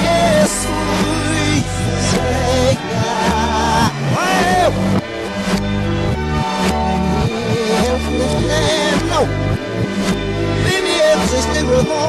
Yes, we say, more.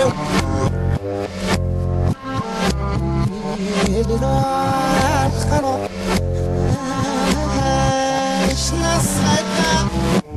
It's not.